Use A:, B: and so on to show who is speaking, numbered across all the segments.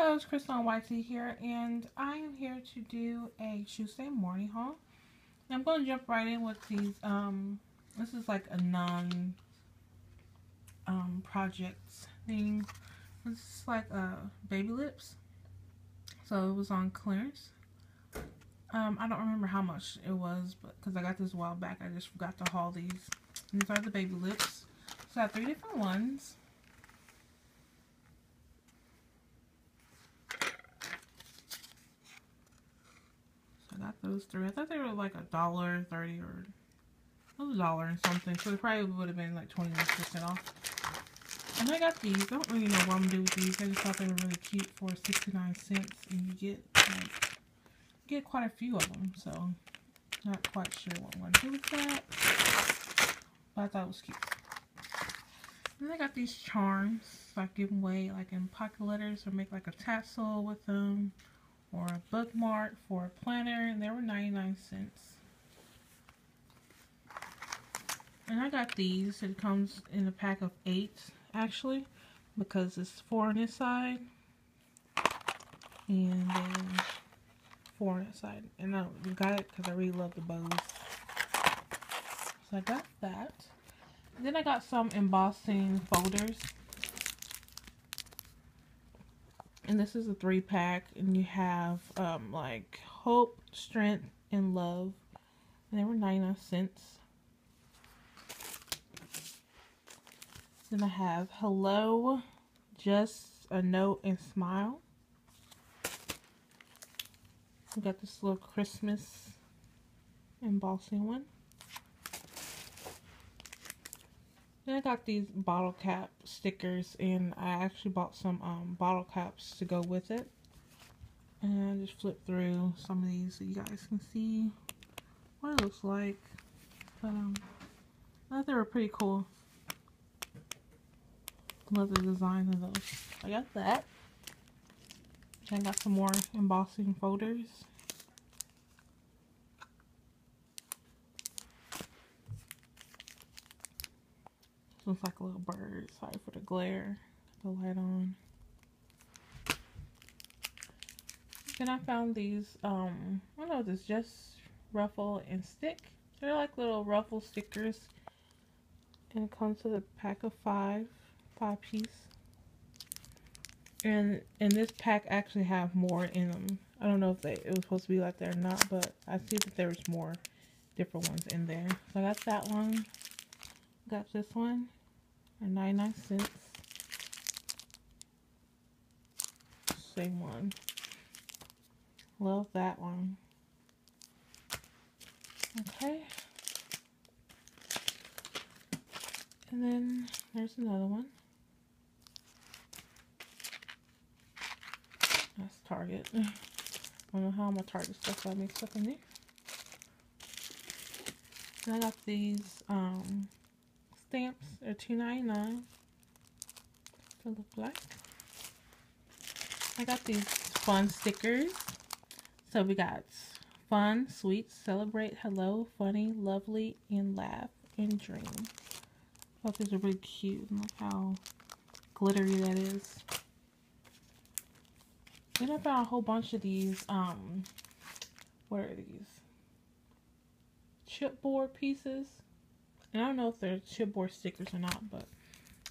A: Hello, it's Crystal YT here, and I am here to do a Tuesday morning haul. I'm going to jump right in with these, um, this is like a non, um, projects thing. This is like, uh, baby lips. So it was on clearance. Um, I don't remember how much it was, but because I got this a while back, I just forgot to haul these. These are the baby lips. So I have three different ones. So I got those three. I thought they were like a dollar thirty or a dollar and something. So it probably would have been like 21% off. And I got these. I don't really know what I'm gonna do with these. I just thought they were really cute for 69 cents. And you get like get quite a few of them. So not quite sure what I'm gonna do with that. But I thought it was cute. And I got these charms. So I give them away like in pocket letters or make like a tassel with them. Or a bookmark for a planner. And they were 99 cents. And I got these. It comes in a pack of eight, actually, because it's four on this side, and then four on that side. And I got it because I really love the bows. So I got that. Then I got some embossing folders. And this is a three pack, and you have um, like hope, strength, and love. And they were 99 cents. Then I have hello, just a note and smile. We got this little Christmas embossing one. Then I got these bottle cap stickers and I actually bought some um, bottle caps to go with it. And I just flip through some of these so you guys can see what it looks like. But um, I thought they were pretty cool. Love the design of those. I got that. And I got some more embossing folders. Looks like a little bird. Sorry for the glare. The light on. Then I found these, um, I don't know, this just ruffle and stick. They're like little ruffle stickers. And it comes with a pack of five five piece. And and this pack actually have more in them. I don't know if they it was supposed to be like that or not, but I see that there's more different ones in there. So got that one. Got this one for 99 cents. Same one. Love that one. Okay. And then there's another one. That's Target. I don't know how my Target stuff got mixed up in there. And I got these um, stamps. They're $2.99. They look like. I got these fun stickers. So we got fun, sweet, celebrate, hello, funny, lovely, and laugh and dream. I thought these are really cute. and Look how glittery that is. Then I found a whole bunch of these, um, what are these? Chipboard pieces. And I don't know if they're chipboard stickers or not, but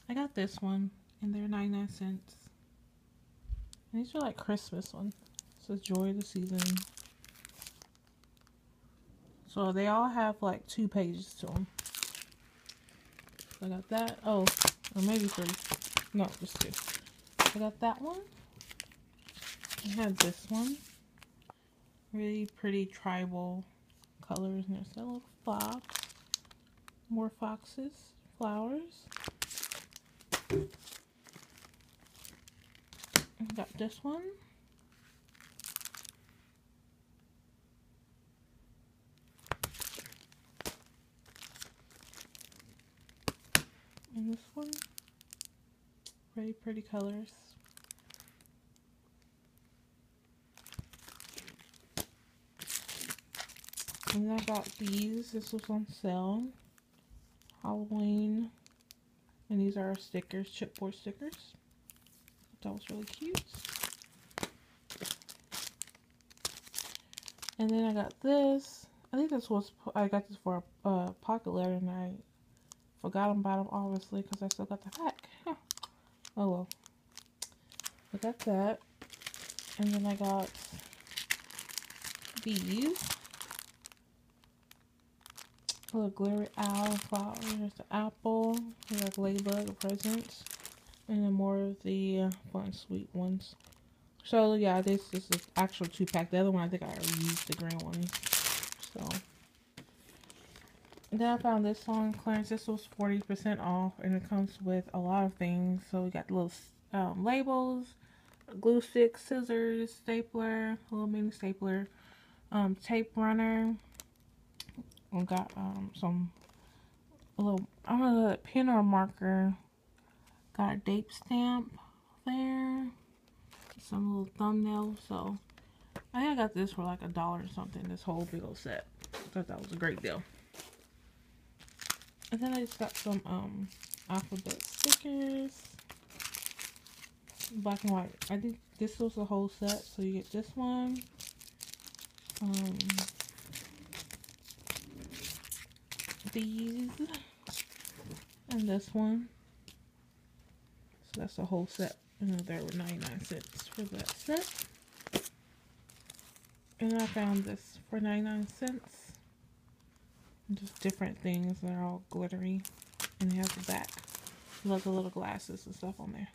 A: I got this one, and they're 99 cents. And these are like Christmas ones. So joy of the season. So they all have like two pages to them. So I got that. Oh, or maybe three. No, just two. I got that one. I have this one. Really pretty tribal colors. And there's a little fox. More foxes. Flowers. Got this one. And this one. Very pretty colors. And I got these. This was on sale. Halloween. And these are stickers, chipboard stickers. That was really cute. And then I got this. I think this was, I got this for a uh, pocket letter and I forgot about them obviously because I still got the pack. Huh. Oh well. I got that. And then I got these. A little glittery owl flowers, apple. Like ladybug presents. And then more of the uh, fun sweet ones. So yeah, this, this is actual two pack. The other one I think I already used the green one. So and then I found this on clearance. This was 40% off and it comes with a lot of things. So we got little um, labels, glue stick, scissors, stapler, a little mini stapler, um, tape runner. Got um, some little, I don't know, a pen or marker. Got a date stamp there some little thumbnails. So I think I got this for like a dollar or something. This whole big old set. Thought that was a great deal. And then I just got some um alphabet stickers. Black and white. I think this was the whole set. So you get this one. Um these and this one. So that's a whole set. And there were 99 cents for that set. And I found this for 99 cents. Just different things. They're all glittery. And they have the back. Look, the little glasses and stuff on there.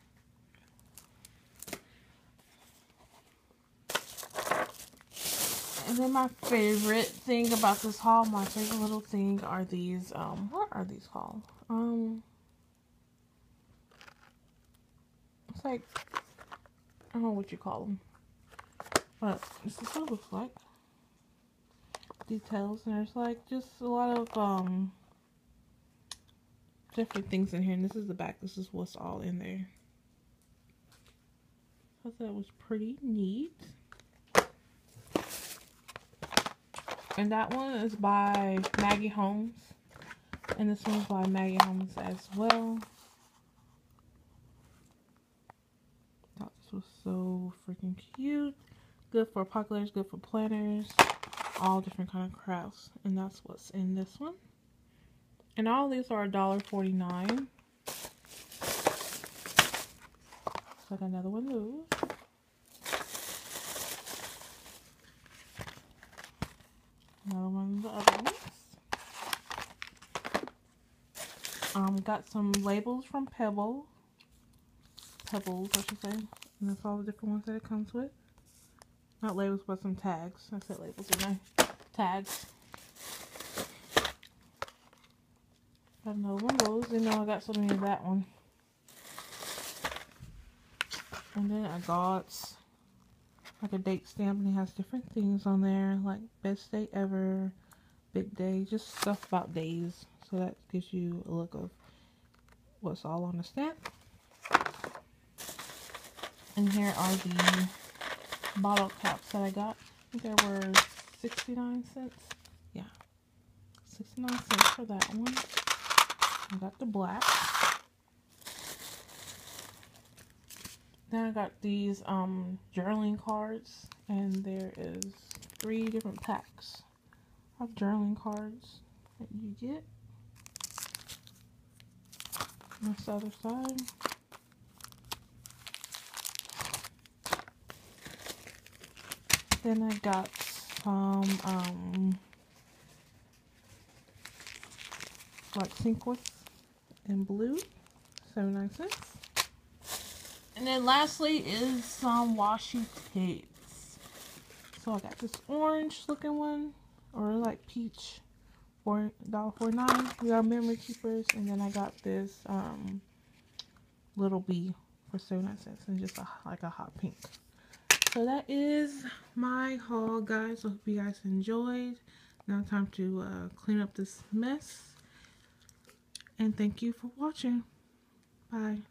A: And then my favorite thing about this haul, my favorite little thing are these, um, what are these called? Um, It's like, I don't know what you call them. But this is what it looks like. Details. And there's like just a lot of um different things in here. And this is the back. This is what's all in there. I thought that was pretty neat. And that one is by Maggie Holmes. And this one's by Maggie Holmes as well. Thought this was so freaking cute. Good for pocket good for planners, all different kind of crafts. And that's what's in this one. And all these are $1.49. So I got another one of Another one of the. Um, got some labels from Pebble. Pebbles, I should say. And that's all the different ones that it comes with. Not labels, but some tags. I said labels in I? Tags. Got another one of those. You know I got so many of that one. And then I got like a date stamp and it has different things on there. Like best day ever, big day, just stuff about days. So that gives you a look of what's all on the stamp. And here are the bottle caps that I got. I think there were 69 cents. Yeah. 69 cents for that one. I got the black. Then I got these um, journaling cards. And there is three different packs of journaling cards that you get. This other side. Then I got some, um, like Sinquist in blue, 79 cents. And then lastly is some washi tapes. So I got this orange looking one, or like peach, for $1.49. We R Memory Keepers. And then I got this um, little bee for 79 cents and just a, like a hot pink so that is my haul guys i hope you guys enjoyed now time to uh, clean up this mess and thank you for watching bye